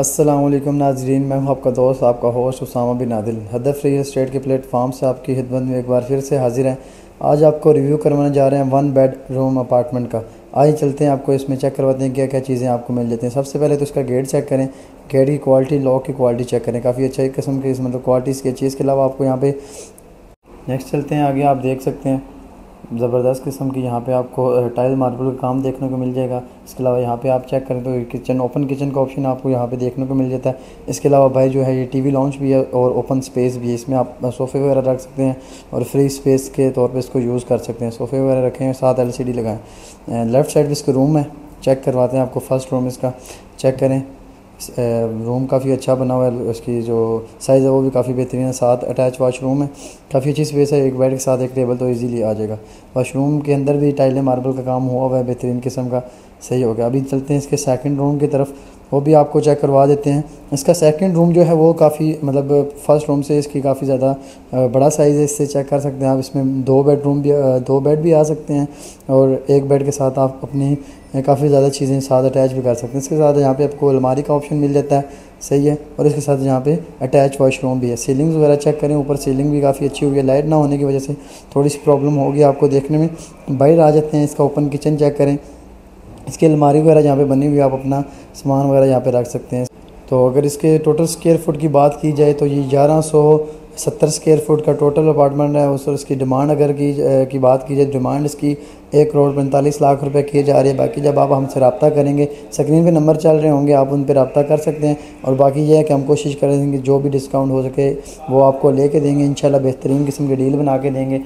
असलम नाजरीन, मैं हूँ आपका दोस्त, आपका host Usama bin Adil. Hadaf real estate के प्लेटफार्म से आपकी खिदमत में एक बार फिर से हाजिर हैं। आज आपको रिव्यू करवाने जा रहे हैं वन बेड रूम अपार्टमेंट का। आइए चलते हैं आपको इसमें चेक करवाते हैं क्या क्या चीज़ें आपको मिल जाती हैं। सबसे पहले तो इसका गेट चेक करें। गेट की क्वालिटी, लॉक की क्वालिटी चेक करें। काफ़ी अच्छा किस्म की मतलब क्वालिटी इसकी अच्छी। इसके अलावा आपको यहाँ पे, नेक्स्ट चलते हैं, आगे आप देख सकते हैं। ज़बरदस्त किस्म की, यहाँ पे आपको टाइल मार्बल का काम देखने को मिल जाएगा। इसके अलावा यहाँ पे आप चेक करें तो किचन ओपन किचन का ऑप्शन आपको यहाँ पे देखने को मिल जाता है। इसके अलावा भाई जो है ये टीवी लॉन्च भी है और ओपन स्पेस भी है। इसमें आप सोफ़े वगैरह रख सकते हैं और फ्री स्पेस के तौर पर इसको यूज़ कर सकते हैं। सोफ़े वगैरह रखें हैं साथ एल लगाएँ। लेफ़्ट साइड भी इसका रूम है। चेक करवाते हैं आपको फ़र्स्ट रूम इसका। चेक करें। रूम काफ़ी अच्छा बना हुआ है, उसकी जो साइज़ है वो भी काफ़ी बेहतरीन है, साथ अटैच वाशरूम है। काफ़ी अच्छी स्पेस है, एक बेड के साथ एक टेबल तो इजीली आ जाएगा। वाशरूम के अंदर भी टाइलें मार्बल का काम हुआ हुआ है, बेहतरीन किस्म का। सही हो गया। अभी चलते हैं इसके सेकंड रूम की तरफ़। वो भी आपको चेक करवा देते हैं। इसका सेकंड रूम जो है वो काफ़ी मतलब फ़र्स्ट रूम से इसकी काफ़ी ज़्यादा बड़ा साइज़ है, इससे चेक कर सकते हैं आप। इसमें दो बेडरूम भी दो बेड भी आ सकते हैं और एक बेड के साथ आप अपनी काफ़ी ज़्यादा चीज़ें साथ अटैच भी कर सकते हैं। इसके साथ यहाँ पे आपको अलमारी का ऑप्शन मिल जाता है, सही है। और इसके साथ यहाँ पे अटैच वॉशरूम भी है। सीलिंग्स वगैरह चेक करें, ऊपर सीलिंग भी काफ़ी अच्छी हुई है। लाइट ना होने की वजह से थोड़ी सी प्रॉब्लम होगी आपको देखने में। बाहर आ जाते हैं, इसका ओपन किचन चेक करें। इसकी अलमारी वगैरह यहाँ पे बनी हुई आप अपना सामान वगैरह यहाँ पे रख सकते हैं। तो अगर इसके टोटल स्क्वेयर फुट की बात की जाए तो ये ग्यारह सौ सत्तर स्क्वेयर फुट का टोटल अपार्टमेंट है उस उसकी डिमांड अगर की की बात की जाए डिमांड इसकी एक करोड़ पैंतालीस लाख रुपए किए जा रहे हैं। बाकी जब आप हमसे रब्ता करेंगे स्क्रीन पे नंबर चल रहे होंगे, आप उन पर रब्ता कर सकते हैं। और बाकी ये है कि हम कोशिश करेंगे जो भी डिस्काउंट हो सके वो आपको लेके देंगे। इंशाल्लाह बेहतरीन किस्म की डील बना के देंगे।